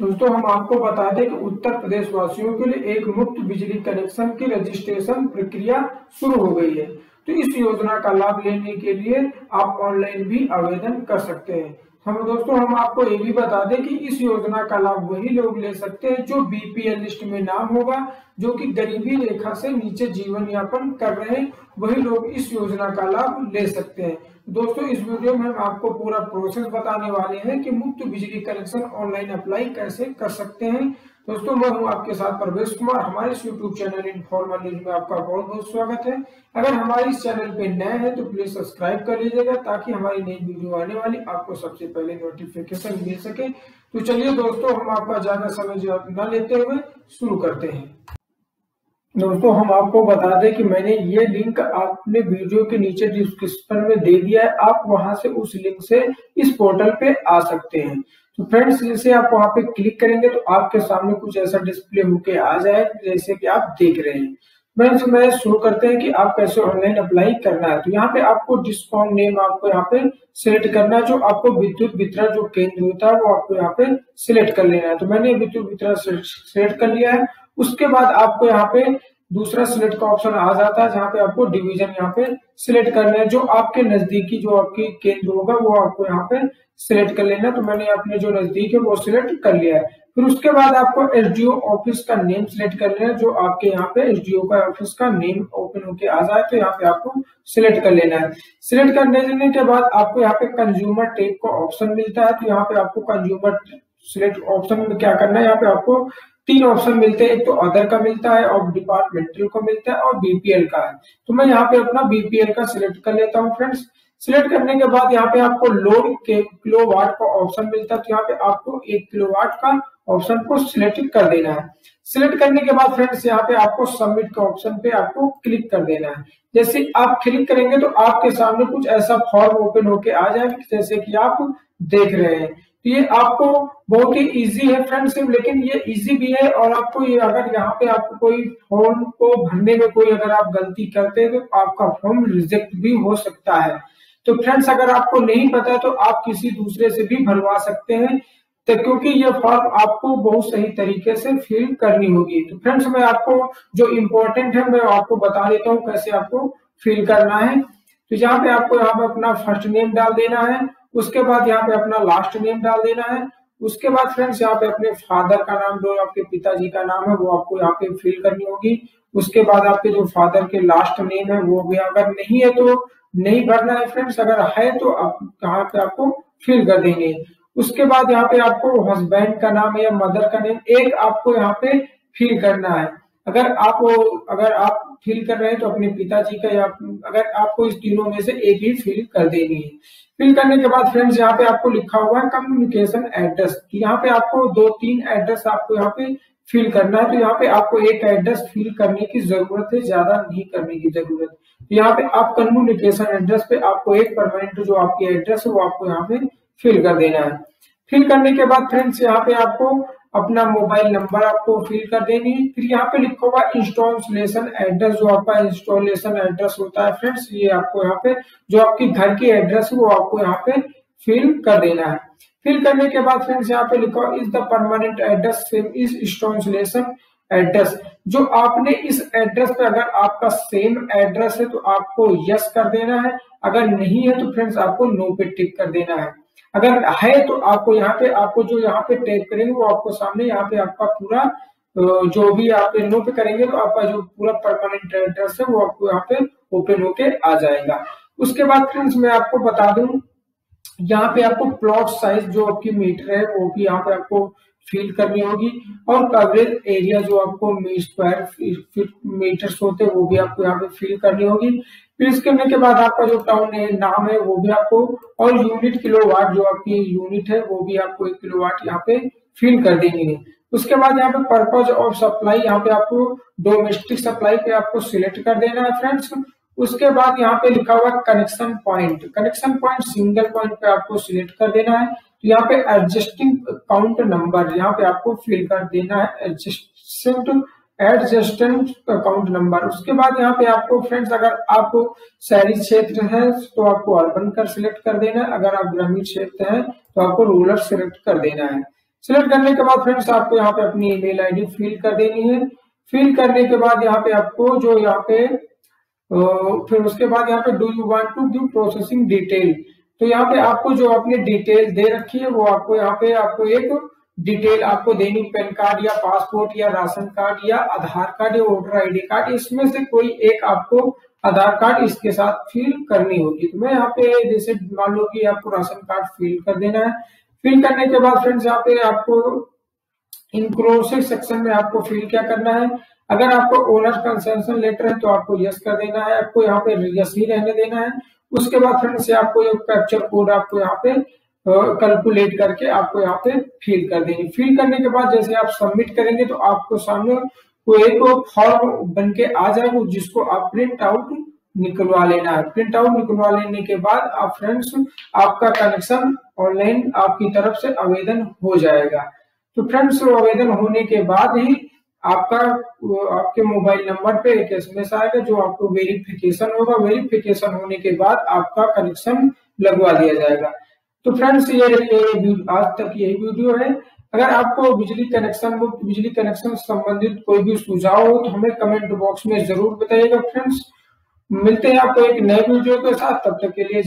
दोस्तों, हम आपको बता दें कि उत्तर प्रदेश वासियों के लिए एक मुफ़्त बिजली कनेक्शन की रजिस्ट्रेशन प्रक्रिया शुरू हो गई है। तो इस योजना का लाभ लेने के लिए आप ऑनलाइन भी आवेदन कर सकते हैं। हम दोस्तों, हम आपको ये भी बता दें कि इस योजना का लाभ वही लोग ले सकते हैं जो बीपीएल लिस्ट में नाम होगा, जो कि गरीबी रेखा से नीचे जीवन यापन कर रहे हैं। वही लोग इस योजना का लाभ ले सकते हैं। दोस्तों, इस वीडियो में हम आपको पूरा प्रोसेस बताने वाले हैं कि मुफ़्त बिजली कनेक्शन ऑनलाइन अप्लाई कैसे कर सकते हैं। दोस्तों, मैं हूँ आपके साथ प्रवेश कुमार। हमारे इस यूट्यूब चैनल इनफॉर्मल न्यूज़ में आपका बहुत बहुत स्वागत है। अगर हमारे इस चैनल पे नए हैं तो प्लीज़ सब्सक्राइब कर लीजिएगा, ताकि हमारी नई वीडियो आने वाली आपको सबसे पहले नोटिफिकेशन मिल सके। तो चलिए दोस्तों, हम आपका ज़्यादा समय जो न लेते हुए शुरू करते हैं। दोस्तों, हम आपको बता दें कि मैंने ये लिंक आपने वीडियो के नीचे डिस्क्रिप्शन में दे दिया है। आप वहाँ से उस लिंक से इस पोर्टल पे आ सकते हैं। तो फ्रेंड्स जैसे आप वहाँ पे क्लिक करेंगे तो आपके सामने कुछ ऐसा डिस्प्ले होके आ जाए जैसे कि आप देख रहे हैं। फ्रेंड्स मैं शुरू करते हैं कि आप कैसे ऑनलाइन अप्लाई करना है। तो यहाँ पे आपको डिस्काउंट नेम आपको यहाँ पे सिलेक्ट करना है, जो आपको विद्युत वितरण जो केंद्र होता है वो आपको यहाँ पे सिलेक्ट कर लेना है। तो मैंने विद्युत वितरण सिलेक्ट कर लिया है। उसके बाद आपको यहाँ पे दूसरा सिलेक्ट का ऑप्शन आ जाता है, जहाँ पे आपको डिवीज़न यहाँ पे सिलेक्ट करना है। जो आपके नजदीकी, जो आपकी केंद्र होगा, वो आपको यहाँ पे सिलेक्ट कर लेना तो मैंने अपने जो नज़दीक है, वो सिलेक्ट कर लिया है। फिर उसके बाद आपको एसडीओ ऑफ़िस का नेम सिलेक्ट कर लेना है, जो आपके यहाँ पे एसडीओ का ऑफ़िस का नेम ओपन होके आ जाए तो यहाँ पे आपको सिलेक्ट कर लेना है। सिलेक्ट कर लेने के बाद आपको यहाँ पे कंज्यूमर टेप का ऑप्शन मिलता है। तो यहाँ पे आपको कंज्यूमर सिलेक्ट ऑप्शन में क्या करना है? यहाँ पे आपको तीन ऑप्शन मिलते हैं, एक तो अदर का मिलता है और डिपार्टमेंटल का मिलता है और बीपीएल का है। तो मैं यहाँ पे अपना बीपीएल का सिलेक्ट कर लेता हूँ फ्रेंड्स सिलेक्ट करने के बाद यहाँ पे आपको लोड के किलो वाट का ऑप्शन मिलता है तो यहाँ पे आपको एक किलो वाट का ऑप्शन को सिलेक्ट कर देना है। सिलेक्ट करने के बाद फ्रेंड्स यहाँ पे आपको सबमिट का ऑप्शन पे आपको क्लिक कर देना है। जैसे आप क्लिक करेंगे तो आपके सामने कुछ ऐसा फॉर्म ओपन होके आ जाएगा, जैसे कि आप देख रहे हैं। ये आपको बहुत ही इजी है फ्रेंड्स लेकिन ये इजी भी है और आपको ये अगर यहाँ पे आपको कोई फॉर्म को भरने में कोई अगर आप गलती करते हैं तो आपका फॉर्म रिजेक्ट भी हो सकता है। तो फ्रेंड्स अगर आपको नहीं पता तो आप किसी दूसरे से भी भरवा सकते हैं तो क्योंकि ये फॉर्म आपको बहुत सही तरीके से फिल करनी होगी। तो फ्रेंड्स मैं आपको जो इम्पोर्टेंट है, मैं आपको बता देता हूँ कैसे आपको फिल करना है। तो यहाँ पे आपको यहाँ पे अपना फ़र्स्ट नेम डाल देना है। उसके बाद यहाँ पे अपना लास्ट नेम डाल देना है। उसके बाद फ्रेंड्स यहाँ पे अपने फादर का नाम, जो आपके पिताजी का नाम है, वो आपको यहाँ पे फिल करनी होगी। उसके बाद आपके जो फादर के लास्ट नेम है, वो भी अगर नहीं है तो नहीं भरना है फ्रेंड्स अगर है तो आप कहाँ पे आपको फिल कर देंगे। उसके बाद यहाँ पे आपको हस्बैंड का नाम या मदर का नेम एक आपको यहाँ पे फिल करना है। अगर आप अगर आप फिल कर रहे हैं तो अपने पिताजी का या अगर आपको इस तीनों में से एक ही फिल कर देनी है फिल करने के बाद फ्रेंड्स यहाँ पे आपको लिखा हुआ है कम्युनिकेशन एड्रेस तो यहाँ पे आपको दो तीन एड्रेस आपको यहाँ पे फिल करना है। तो यहाँ पे आपको एक एड्रेस फिल करने की ज़रूरत है, ज़्यादा नहीं करने की ज़रूरत। तो यहाँ पे आप कम्युनिकेशन एड्रेस पे आपको एक परमानेंट जो आपकी एड्रेस है, वो आपको यहाँ पे फिल कर देना है। फिल करने के बाद फ्रेंड्स यहाँ पे आपको अपना मोबाइल नंबर आपको फिल कर देनी है। फिर यहाँ पे लिखा हुआ इंस्टॉलेशन एड्रेस जो आपका इंस्टॉलेशन एड्रेस होता है फ्रेंड्स ये आपको यहाँ पे जो आपकी घर की एड्रेस है, वो आपको यहाँ पे फिल कर देना है। फिल करने के बाद फ्रेंड्स यहाँ पे लिखा is the permanent address same is installation address जो आपने इस एड्रेस पे अगर आपका सेम एड्रेस है तो आपको यस कर देना है। अगर नहीं है तो फ्रेंड्स आपको नो पे टिक कर देना है। अगर है तो आपको यहाँ पे, आपको जो यहाँ पे टाइप करेंगे वो आपको सामने, यहाँ पे आपका पूरा जो भी आप नो पे करेंगे तो आपका जो पूरा परमानेंट एड्रेस है वो आपको यहाँ पे ओपन होके आ जाएगा। उसके बाद फ्रेंड्स मैं आपको बता दूँ यहाँ पे आपको प्लॉट साइज़ जो आपकी मीटर है, वो भी यहाँ पे आपको फिल करनी होगी और कवरेज एरिया जो आपको स्क्वायर फीट मीटर्स होते हैं, वो भी आपको यहाँ पे फिल करनी होगी। फिर करने के बाद आपका जो टाउन है, नाम है, वो भी आपको और यूनिट किलो वाट जो आपकी यूनिट है, वो भी आपको एक किलो वाट यहाँ पे फिल कर देंगे। उसके बाद यहाँ पे पर्पज ऑफ़ सप्लाई यहाँ पे आपको डोमेस्टिक सप्लाई पे आपको सिलेक्ट कर देना है फ्रेंड्स उसके बाद यहाँ पे लिखा हुआ connection point connection point single point पे आपको सिलेक्ट कर देना है। तो यहाँ पे एडजस्टिंग काउंट नंबर यहाँ पे आपको फिल कर देना है। एडजस्टेंट एडजस्टेंट अकाउंट नंबर उसके बाद यहाँ पे आपको फ्रेंड्स अगर आप शहरी क्षेत्र है तो आपको अर्बन कर सिलेक्ट कर देना है। अगर आप ग्रामीण क्षेत्र है तो आपको रूरल सिलेक्ट कर देना है। सिलेक्ट करने के बाद फ्रेंड्स आपको यहाँ पे अपनी ईमेल आईडी फिल कर देनी है। फिल करने के बाद यहाँ पे आपको जो यहाँ पे फिर उसके बाद यहाँ पे do you want to give processing detail तो यहाँ पे आपको जो अपनी डिटेल दे रखी है, वो आपको यहाँ पे आपको एक डिटेल आपको देनी पैन कार्ड या पासपोर्ट या राशन कार्ड या आधार कार्ड या वोटर आईडी कार्ड इसमें से कोई एक आपको आधार कार्ड इसके साथ फिल करनी होगी। तो मैं यहाँ पे जैसे मान लो कि आपको राशन कार्ड फिल कर देना है। फिल करने के बाद फ्रेंड्स यहाँ पे आपको इंक्रोसिस सेक्शन में आपको फिल क्या करना है? अगर आपको ओनर कंसेंशन लेटर है तो आपको यस कर देना है, आपको यहाँ पे यस ही रहने देना है। उसके बाद फ्रेंड्स आपको जो कैप्चर कोड आपको यहाँ पे कैलकुलेट करके आपको यहाँ पे फिल कर देंगे। फिल करने के बाद जैसे आप सबमिट करेंगे तो आपको सामने कोई एक फॉर्म बन के आ जाएगा जिसको आप प्रिंट आउट निकलवा लेना है। प्रिंट आउट निकलवा लेने के बाद आप फ्रेंड्स आपका कनेक्शन ऑनलाइन आपकी तरफ़ से आवेदन हो जाएगा। तो फ्रेंड्स आवेदन होने के बाद ही आपका आपके मोबाइल नंबर पे एक एसएमएस आएगा जो आपको वेरिफिकेशन होगा। वेरिफिकेशन होने के बाद आपका कनेक्शन लगवा दिया जाएगा। तो फ्रेंड्स ये, आज तक यही वीडियो है। अगर आपको बिजली कनेक्शन बिजली कनेक्शन संबंधित कोई भी सुझाव हो तो हमें कमेंट बॉक्स में ज़रूर बताइएगा फ्रेंड्स। मिलते हैं आपको एक नए वीडियो के साथ तब तक के लिए